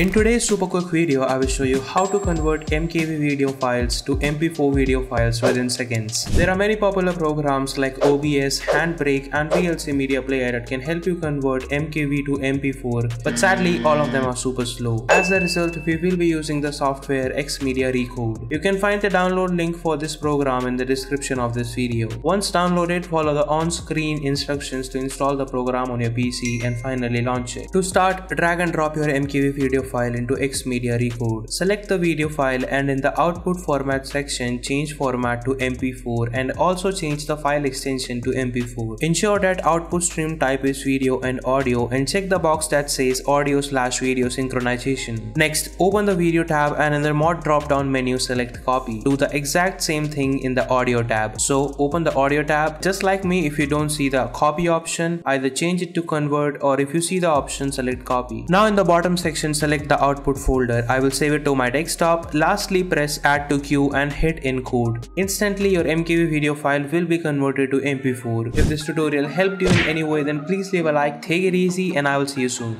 In today's super quick video, I will show you how to convert MKV video files to MP4 video files within seconds. There are many popular programs like OBS, Handbrake and VLC Media Player that can help you convert MKV to MP4, but sadly all of them are super slow. As a result, we will be using the software Xmedia Recode. You can find the download link for this program in the description of this video. Once downloaded, follow the on-screen instructions to install the program on your PC and finally launch it. To start, drag and drop your MKV video file into Xmedia Recode. Select the video file and in the output format section change format to MP4 and also change the file extension to MP4. Ensure that output stream type is video and audio and check the box that says audio slash video synchronization. Next, open the video tab and in the mod drop down menu select copy. Do the exact same thing in the audio tab. So open the audio tab. Just like me if you don't see the copy option, either change it to convert or if you see the option select copy. Now in the bottom section select select the output folder. I will save it to my desktop. Lastly, press add to queue and hit encode. Instantly, your MKV video file will be converted to MP4. If this tutorial helped you in any way, then please leave a like, take it easy and I will see you soon.